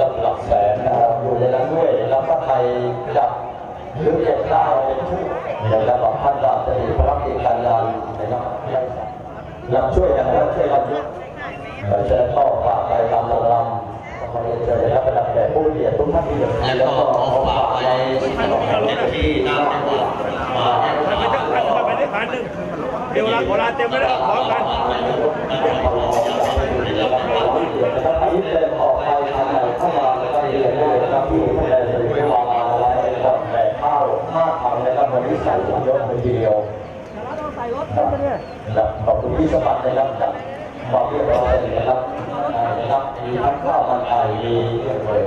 รับหลักแสนนะครับอยู่ในนั้นด้วยรับถ้าใครจับหรือเก็บได้ในระดับท่านราจะมีพระราชการงานนะครับรับช่วยกันนะครับช่วยกันยเราจะต่อฝากไปตามโรงแรมขอเรียนเชิญนะครับระดับแก่ผู้เรียนทุกท่านที่แล้วก็ขอฝากไปเจ้าหน้าที่ตามจังหวัดมาให้ไปข่าวจะไปไปได้พันหนึ่งเดี๋ยวเวลาโบราณเต็มไม่ได้พร้อมกัน ครับที่เดินออกไปทานเข้ามาแล้วก็เรียนได้เลยนะครับที่ท่านใดจะไปวาอะไรนะครับแต่ข้าวห้าถังนะครับวันนี้ใส่เยอะเลยทีเดียวนะครับขอบคุณพี่สมัครนะครับจากความเรียบร้อยนะครับนะครับมีทั้งข้าวมันไก่มีเรียบเลย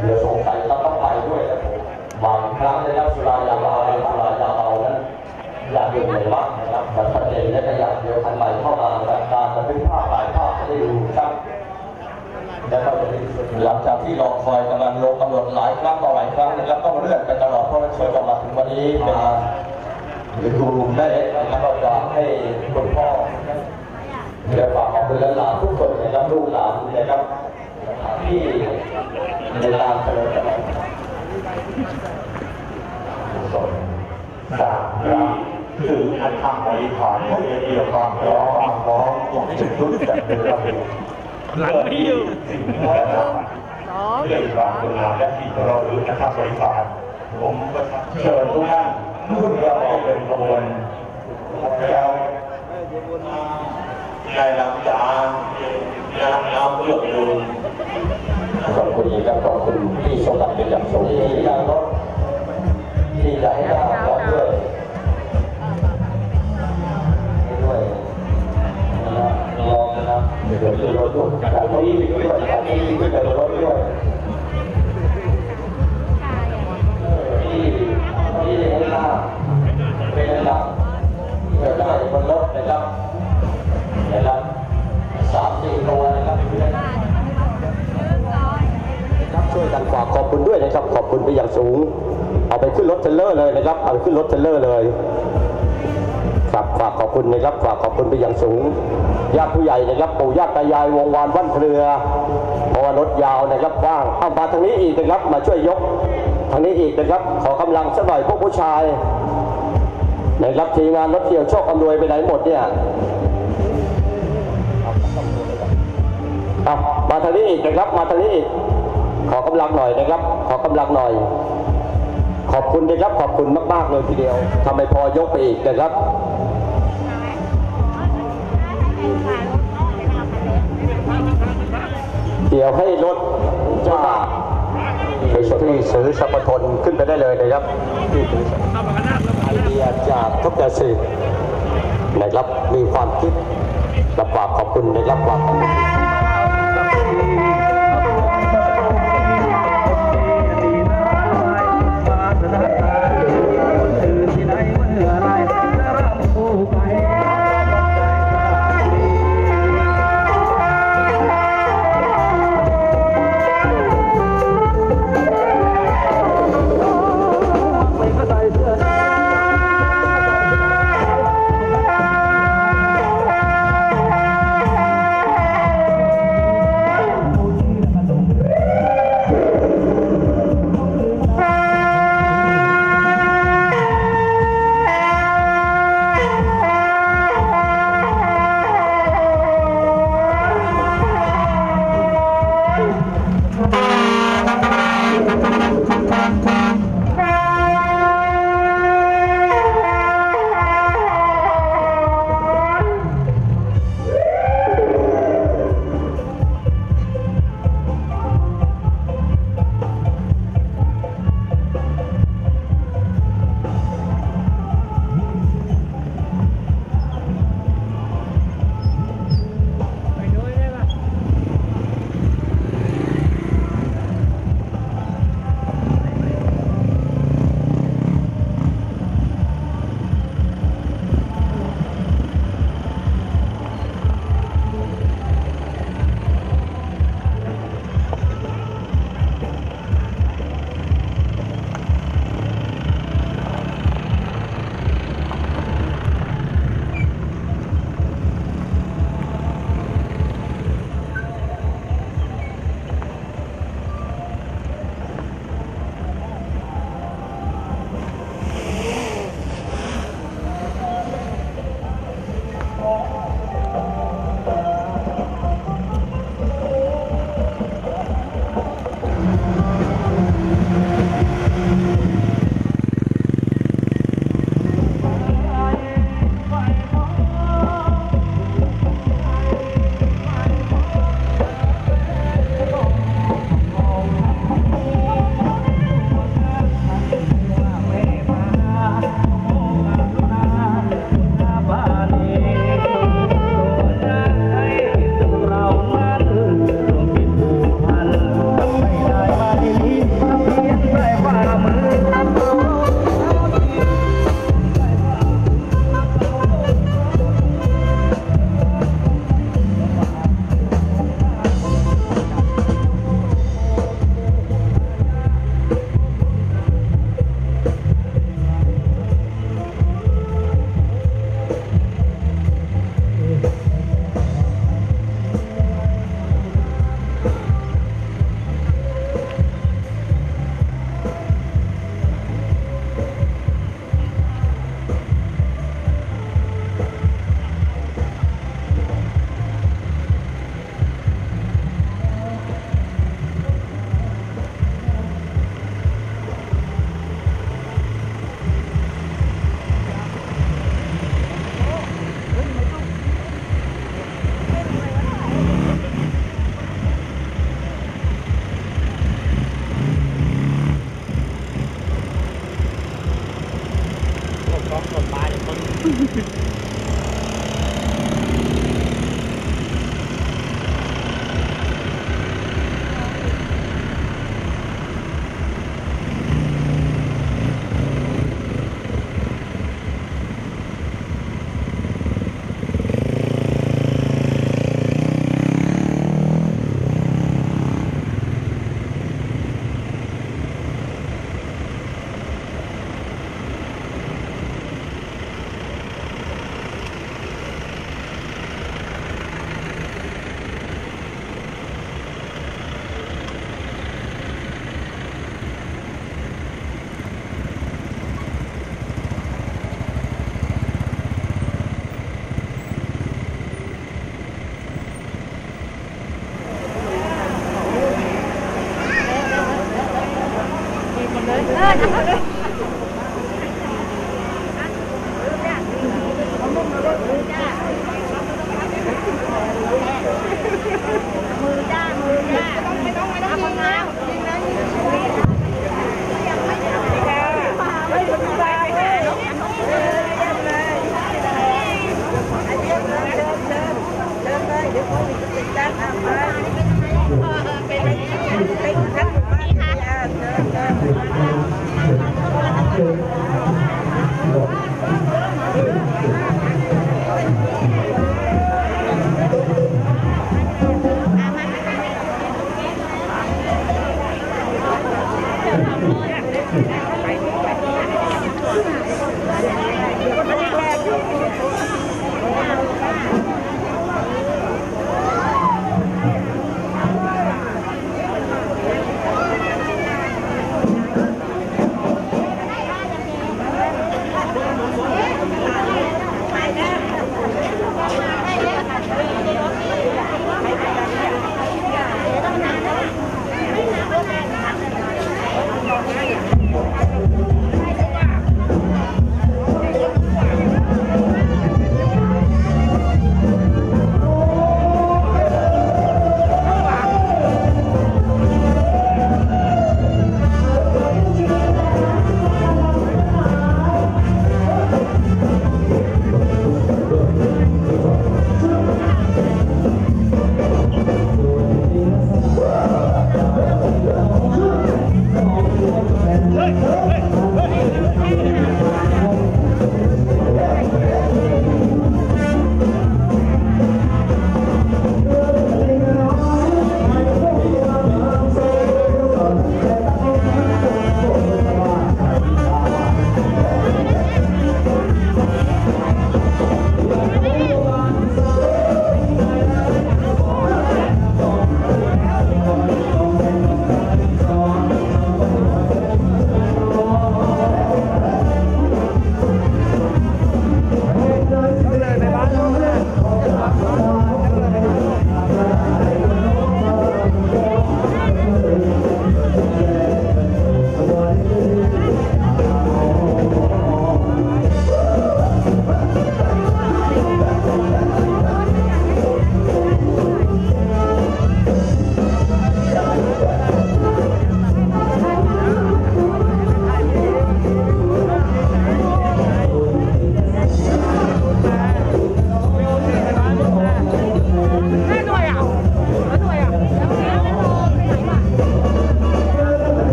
เดี๋ยวสงสัยต้องต้องไปด้วยนะผมบางครั้งนะครับสุรายาเมาสุรายาเมานั้นอยากอยู่ในวัดนะครับมันประเด็นและก็อยากเดียวคันใหม่เข้ามาแบบการบันทึกภาพถ่ายภาพจะได้ดูครับหลังจากที่รอคอยกำลังลงกำหนดหลายครั้งต่อหลายครั้งนะครับต้องเลื่อนไปตลอดเพราะว่าช่วยกันมาถึงวันนี้เป็นหรือดูรุมได้นะครับก็จะให้คุณพ่อเดี๋ยวฝากขอบคุณหลานทุกคนนะครับลูกหลานนะครับที่ในตามเฉลิมอสามรักคืออันทำบริขารให้เกี่ยวความร้องร้ององจุดรุ่นจากเดิมระเบียบ หลังไม่อยู่สองเรื่องความกรุณาและที่เรารู้นะครับบริขารผมเชิญทุกท่านขึ้นเราเป็นขบวนแล้วได้ลำจานน้ำน้ำเลือดดูขอบคุณครับขอบคุณพี่สมบัติเป็นอย่างสูงที่ยังรถที่จะให้ได้รับด้ ช่วยกันฝากขอบคุณด้วยนะครับ ขอบคุณไปอย่างสูง เอาไปขึ้นรถเทรลเลอร์เลยนะครับ เอาไปขึ้นรถเทรลเลอร์เลย ครับฝากขอบคุณนะครับฝากขอบคุณไปอย่างสูงญาติผู้ใหญ่นะครับปู่ย่าตายายวงวานวันเครือเพราะว่ารถยาวนะครับว่างเอามาทางนี้อีกนะครับมาช่วยยกทางนี้อีกนะครับ ขอกำลังสักหน่อยพวกผู้ชายนะครับทีมงานรถเที่ยวโชคอำนวยไปไหนหมดเนี่ยอะมาทางนี้อีกนะครับมาทางนี้อีกขอกำลังหน่อยนะครับ ขอกำลังหน่อยขอบคุณนะครับ ขอบคุณมาก ๆ เลยทีเดียวทำให้พอยกไปอีกนะครับ เดี๋ยวให้รถจ้าไปส่วนที่ซื้อสัมปทนขึ้นไปได้เลยนะครับที่ซื้อไอเดียจากทุกเกษตรนะครับมีความคิดและฝากขอบคุณนะครับฝากขอบคุณ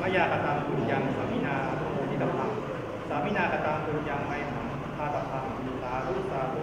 มายากตังปุญญังสามินาโมทิตางสามินากตังปุญญังไมหังพาตพังสาธุสาธุ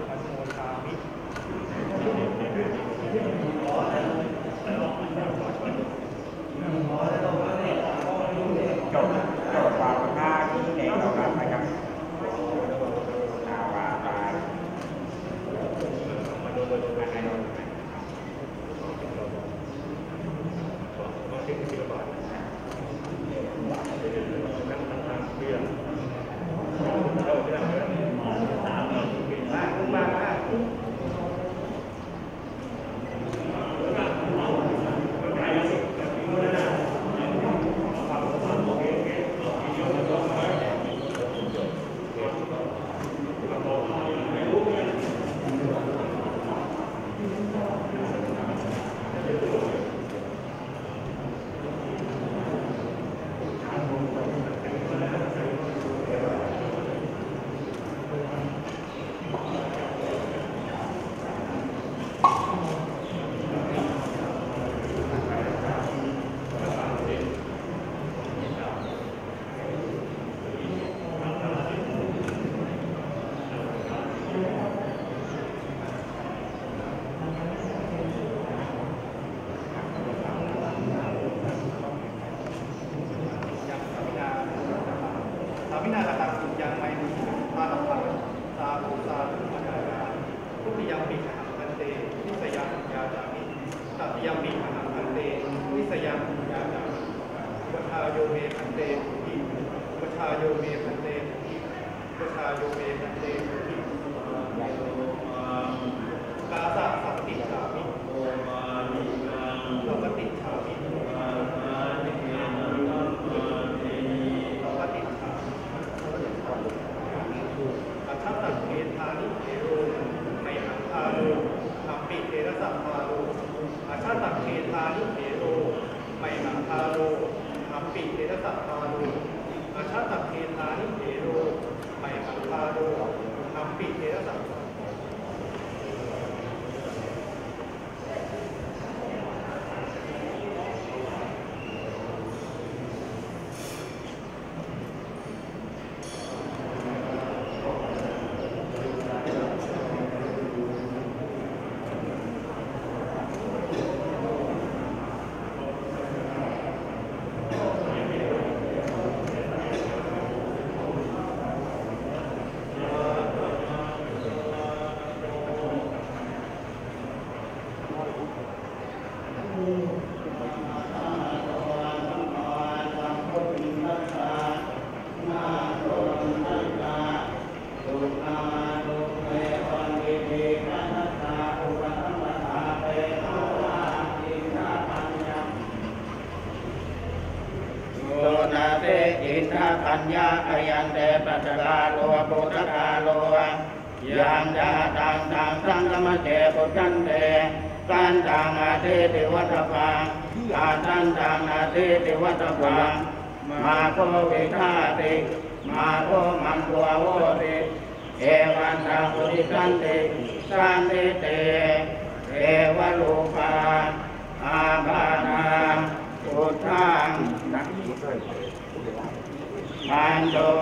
ยังเดปัสสาโลปุตตาโลยังยะตังตังสังกมเจปุตันเตตันตังอาเทติวัตปังตาตันตังอาเทติวัตปังมาโควิทาติมาโคมันตัวโวติเอวันตังปุริสันติสันติเตเอวลูปาอาภานังอุทัง an đô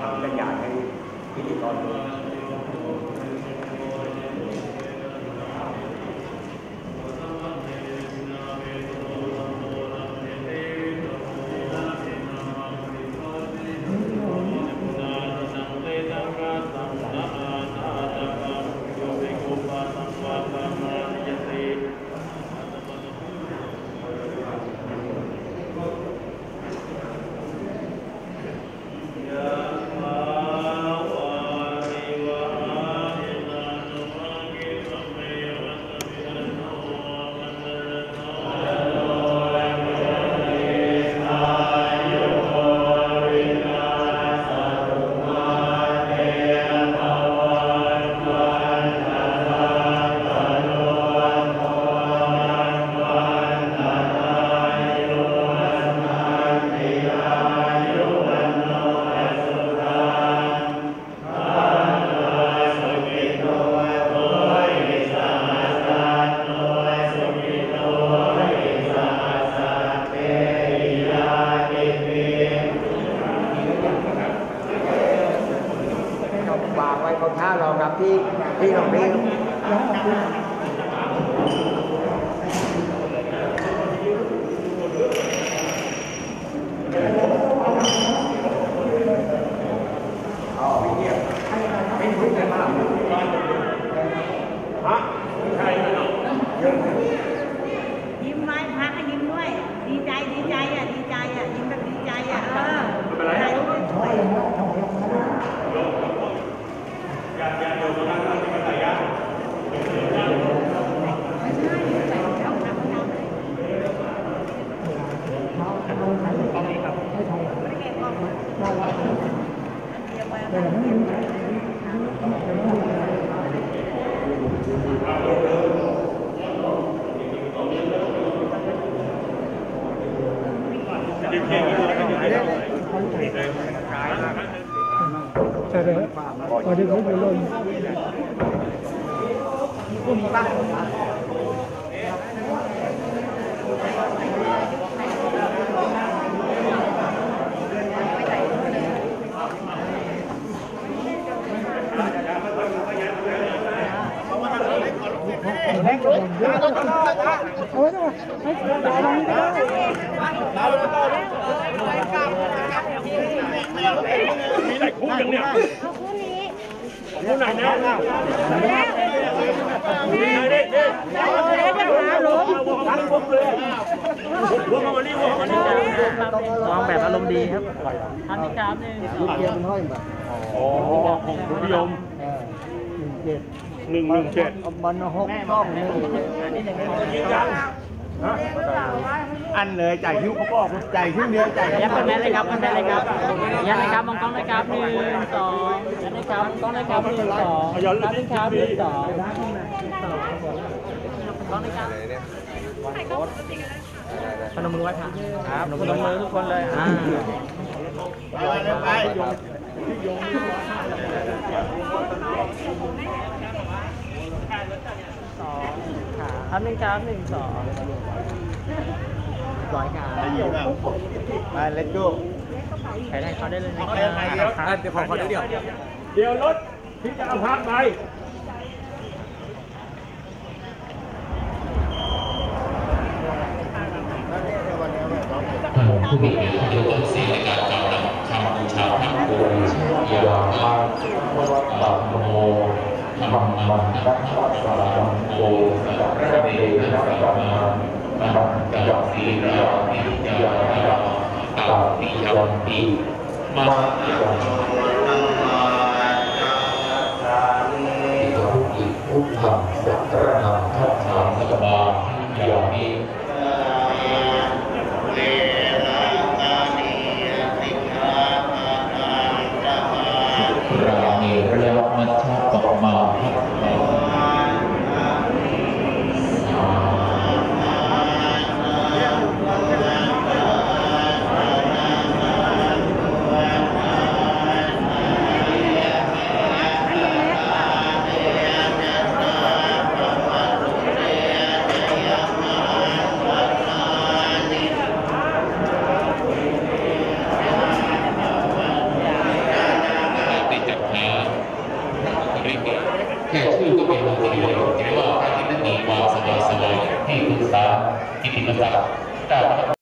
thăm ra nhà hay เช้ารองรับที่ที่โรงเรียน ยิ้มไว้พักให้ยิ้มด้วย ดีใจดีใจอะดีใจอะยิ้มแบบดีใจอะเออถ่ายรูปสวยๆ มองแบบอารมณ์ดีครับทำที่กราฟหนึ่งลูกเกียร์มันห้อยแบบ อ๋อของคุณพิยม หนึ่งเจ็ด หนึ่งหนึ่งเจ็ด มันหกต้องหนึ่งยิงจังอันเลยจ่ายคิ้วเขาบอกจ่ายคิ้วเดียวจ่ายยัดเป็นแม่เลยครับเป็นแม่เลยครับยัดเลยครับมองกล้องเลยครับหนึ่งสองยัดเลยครับมองกล้องเลยครับหนึ่งสองยัดเลยครับหนึ่งสองกล้องเลยครับพนมมือไว้ค่ะครับพนมมือทุกคนเลยอ่าสองขา ครับหนึ่งครับหนึ่งสองร้อยขาไปเล็กดูใครได้เขาได้เลยนะเดี๋ยวขอขอเดี๋ยว เดี๋ยวรถที่จะเอาพักไปผู้มีเกียรติยกเสียงในการกล่าวรำคำบูชาพระครูยามาวัตตะโม มัมมันนักสัสสะโกสัพพะเมนะกัมมันนักจักสียามิยาดาตาปิยัมปิมาจังอิทธิพุทธังสัตระนังทัตถังสมา